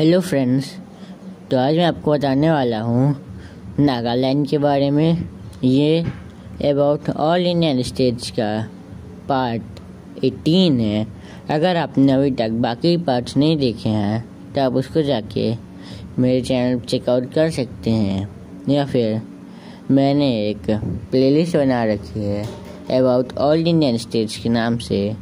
Hello friends तो आज मैं आपको बताने वाला हूँ नागालैंड के बारे में। ये अबाउट ऑल इंडियन स्टेट्स का पार्ट 18 है। अगर आपने अभी तक बाकी पार्ट्स नहीं देखे हैं तो आप उसको जाके मेरे चैनल चेकआउट कर सकते हैं। या फिर मैंने एक प्लेलिस्ट बना रखी है अबाउट ऑल इंडियन स्टेट्स के नाम से।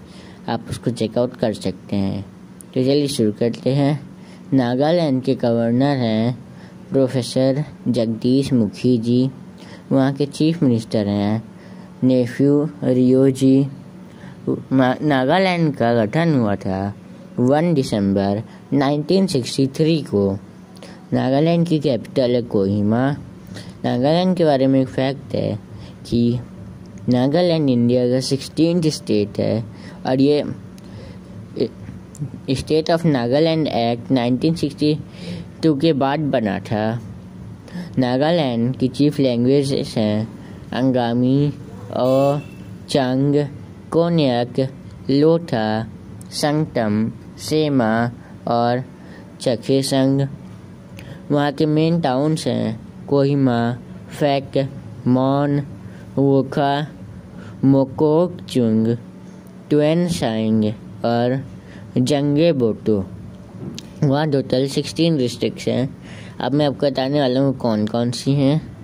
आप उसको चेकआउट कर सकते हैं। तो चलिए शुरू करते हैं। नागालैंड के गवर्नर हैं प्रोफेसर जगदीश मुखी जी। वहाँ के चीफ मिनिस्टर हैं नेफ्यू रियो जी। नागालैंड का गठन हुआ था 1 दिसंबर 1963 को। नागालैंड की कैपिटल है कोहिमा। नागालैंड के बारे में एक फैक्ट है कि नागालैंड इंडिया का सिक्सटीन स्टेट है और ये स्टेट ऑफ़ नागालैंड एक्ट 1962 के बाद बना था। नागालैंड की चीफ लैंग्वेज हैं अंगामी और चंग कोन्याक लोथा, संगतम, सेमा और चखेसंग। वहाँ के मेन टाउन्स हैं कोहिमा, फैक, मॉन, वोखा, मोकोकचुंग ट्वेनसाइंग और जंगे बोटो। वहाँ टोटल सिक्सटीन डिस्ट्रिक्ट हैं। अब मैं आपको बताने वाला हूँ कौन कौन सी हैं।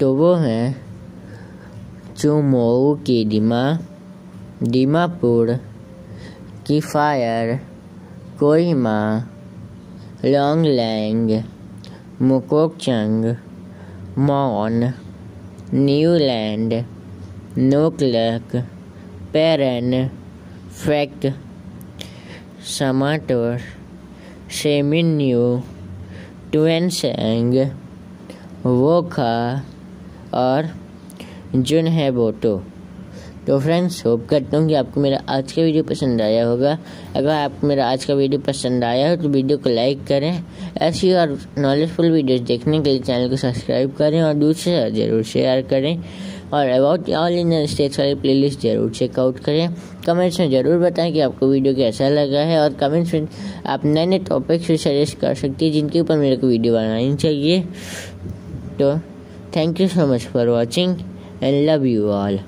तो वो हैं चुमोऊ की डिमा दीमापुर, किफायर, कोहिमा लॉन्गलैंग मुकोकचंग, मॉन, न्यूलैंड, नोकलक पेरन फैक्ट समाटर सेमिन्यू ट्वेंसेंग वोखा और जुन है बोटो तो फ्रेंड्स होप करता हूँ कि आपको मेरा आज का वीडियो पसंद आया होगा। अगर आपको मेरा आज का वीडियो पसंद आया हो तो वीडियो को लाइक करें। ऐसी और नॉलेजफुल वीडियोस देखने के लिए चैनल को सब्सक्राइब करें और दूसरे ज़रूर शेयर करें। और अबाउट ऑल इंडियन स्टेट्स वाली प्ले लिस्ट ज़रूर चेकआउट करें। कमेंट्स में ज़रूर बताएँ कि आपको वीडियो कैसा लगा है और कमेंट्स में आप नए नए टॉपिक्स भी सजेस्ट कर सकती है जिनके ऊपर मेरे को वीडियो बनानी चाहिए। तो thank you so much for watching and love you all